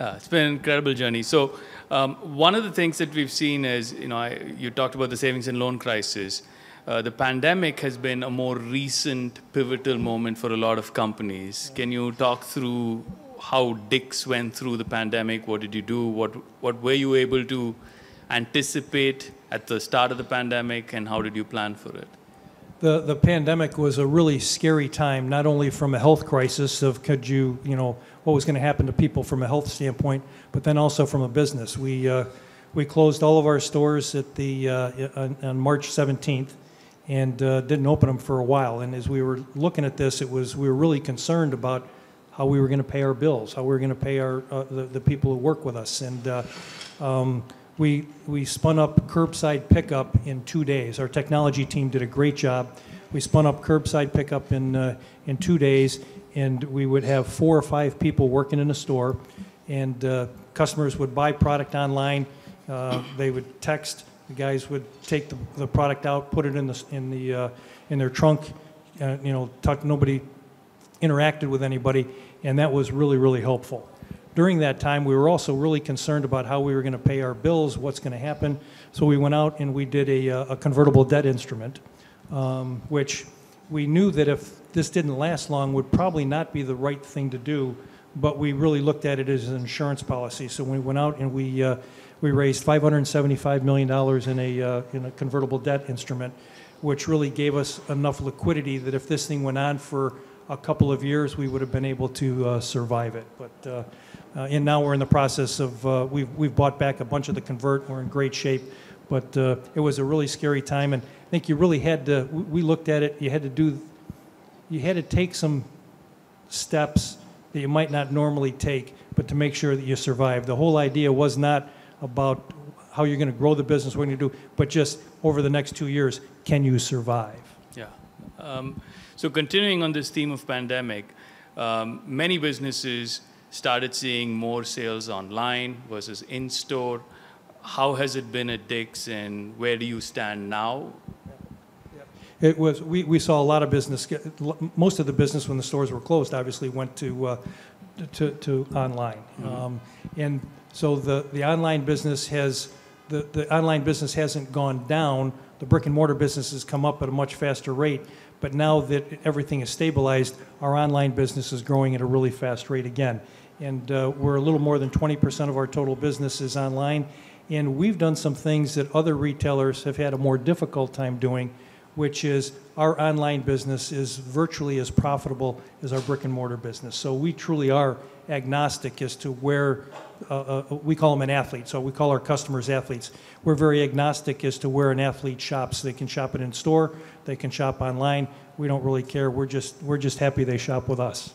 Uh, it's been an incredible journey. So, um, one of the things that we've seen is, you know, I, you talked about the savings and loan crisis. Uh, the pandemic has been a more recent pivotal moment for a lot of companies. Can you talk through how Dick's went through the pandemic? What did you do? What what were you able to anticipate at the start of the pandemic, and how did you plan for it? The, the pandemic was a really scary time, not only from a health crisis of could you, you know, what was going to happen to people from a health standpoint, but then also from a business. We, uh, we closed all of our stores at the, uh, on, on March 17th and uh, didn't open them for a while. And as we were looking at this, it was, we were really concerned about how we were going to pay our bills, how we were going to pay our, uh, the, the people who work with us. And uh, um, we, we spun up curbside pickup in two days. Our technology team did a great job. We spun up curbside pickup in, uh, in two days, and we would have four or five people working in a store, and uh, customers would buy product online. Uh, they would text. The guys would take the, the product out, put it in the in the uh, in their trunk. Uh, you know, talk, nobody interacted with anybody, and that was really really helpful during that time, we were also really concerned about how we were going to pay our bills, what's going to happen. So we went out and we did a, uh, a convertible debt instrument, um, which we knew that if this didn't last long, would probably not be the right thing to do. But we really looked at it as an insurance policy. So we went out and we uh, we raised 575 million dollars in a uh, in a convertible debt instrument, which really gave us enough liquidity that if this thing went on for a couple of years, we would have been able to uh, survive it. But uh, and now we're in the process of, uh, we've, we've bought back a bunch of the convert. We're in great shape. But uh, it was a really scary time. And I think you really had to, we, we looked at it, you had to do, you had to take some steps that you might not normally take, but to make sure that you survive. The whole idea was not about how you're going to grow the business, what you're going to do, but just over the next two years, can you survive? Yeah. Um, so continuing on this theme of pandemic, um, many businesses started seeing more sales online versus in store. How has it been at Dick's and where do you stand now? It was, we, we saw a lot of business, most of the business when the stores were closed obviously went to, uh, to, to online. Mm-hmm. Um, and so the, the online business has, the, the online business hasn't gone down. The brick and mortar business has come up at a much faster rate. But now that everything is stabilized, our online business is growing at a really fast rate again and uh, we're a little more than 20% of our total business is online. And we've done some things that other retailers have had a more difficult time doing, which is our online business is virtually as profitable as our brick and mortar business. So we truly are agnostic as to where uh, uh, we call them an athlete. So we call our customers athletes. We're very agnostic as to where an athlete shops. They can shop it in store, they can shop online. We don't really care. We're just we're just happy they shop with us.